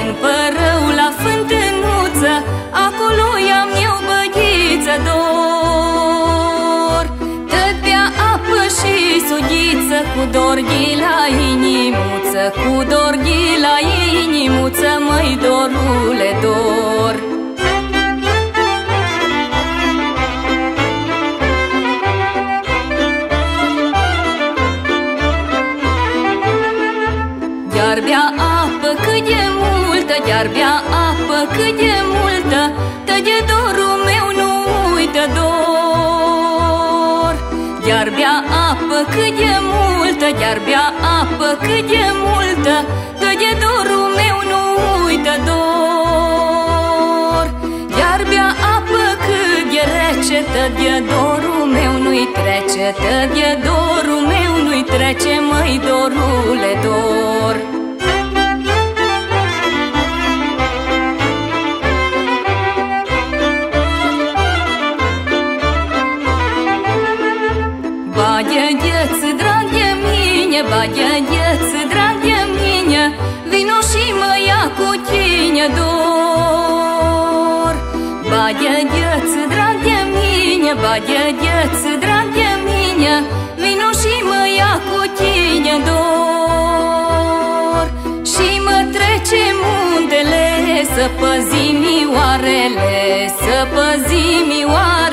în părău la fântânuță Acolo i-am eu băghiță dor Tăt bea apă și sughiță Cu dor la inimuță Cu dor la inimuță Măi dorule dor Iar bea apă cât e. mult multă Iar bea apă cât de multă Tă de dorul meu nu uită dor. Iar bea apă cât de multă Iar bea apă cât de multă Tă de dorul meu nu uită dor. Iar bea apă cât de rece Tă de dorul meu nu-i trece Tă de dorul meu nu-i trece Măi dorule dor Bagă-gheță, drag de mine, bagă-gheță, drag de mine Vino și mă ia cu tine dor. Bagă-gheță, drag de mine, bagă-gheță, drag de mine Vino și mă ia cu tine dor. Și mă trece muntele, să păzim mioarele Să păzim mioarele,